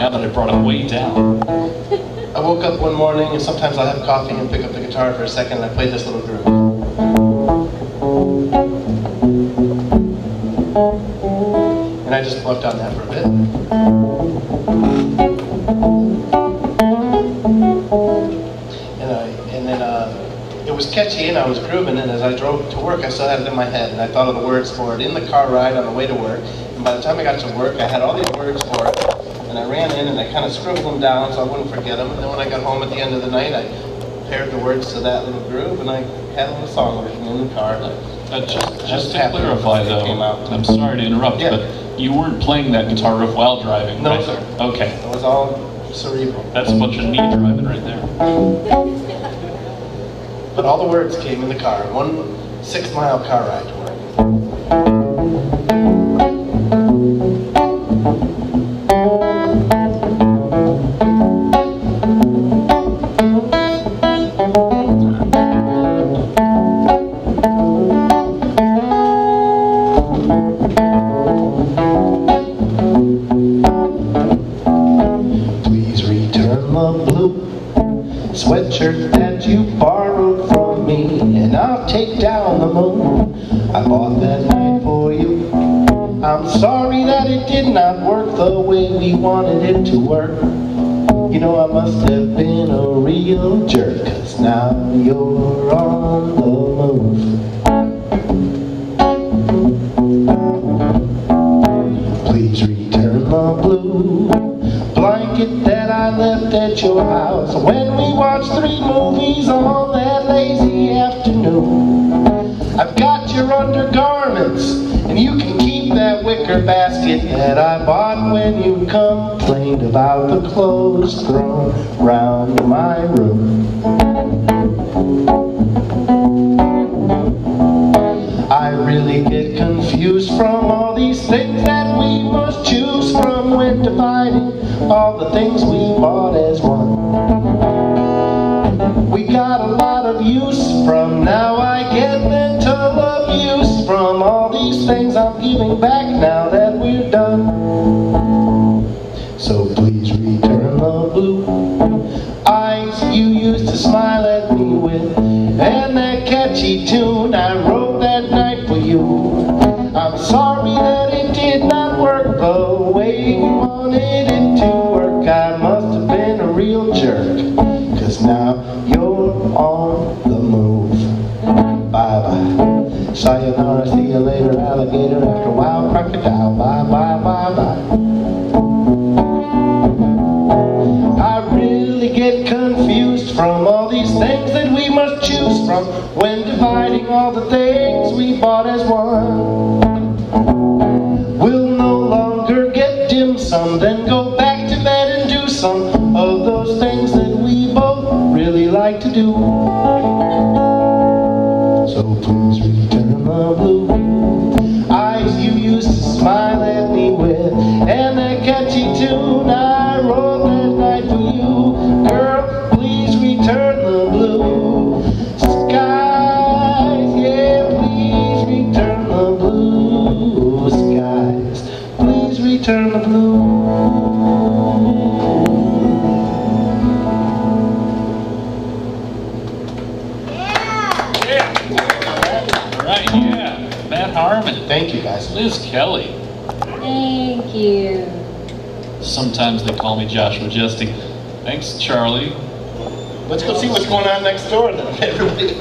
Yeah, but I brought it way down. I woke up one morning and sometimes I'll have coffee and pick up the guitar for a second and I play this little groove. And I just plucked on that for a bit. And, I, and then uh, it was catchy and I was grooving and as I drove to work I still had it in my head and I thought of the words for it in the car ride on the way to work. And by the time I got to work I had all these words for it and I ran in and I kind of scribbled them down so I wouldn't forget them. And then when I got home at the end of the night I paired the words to that little groove and I had a little song written in the car. Uh, just, just to clarify though, came out. I'm sorry to interrupt, Yeah. but you weren't playing that guitar riff while driving, No, right? sir. Okay, It was all cerebral. that's a bunch of knee driving right there. But all the words came in the car. One six mile car ride to work. The blue sweatshirt that you borrowed from me, and I'll take down the moon I bought that night for you. I'm sorry that it did not work the way we wanted it to work. You know, I must have been a real jerk, cause now you're on the move. Please return the blue blanket that I left at your house when we watch three movies on that lazy afternoon. I've got your undergarments, and you can keep that wicker basket that I bought when you complained about the clothes thrown round my room. I really get confused from all these things that we must choose from when dividing all the things we bought as one. We got a lot of use from now I get mental abuse from all these things I'm giving back now that we're done. So please return the blue eyes you used to smile at me with and that catchy tune I wrote on the move. Bye bye. Sayonara, see you later, alligator. After a while, crocodile. Bye bye bye bye. I really get confused from all these things that we must choose from when dividing all the things we bought as one. We'll no longer get dim sum, then go So please return the blue eyes you used to smile at me with, and that catchy tune I wrote that night for you. Girl, please return the blue skies. Yeah, please return the blue skies. Please return the blue. All right, yeah. Matt Harmon, Thank you guys. Liz Kelly. Thank you. Sometimes they call me Josh Majestic. Thanks, Charlie. Let's go see what's going on next door then. Everybody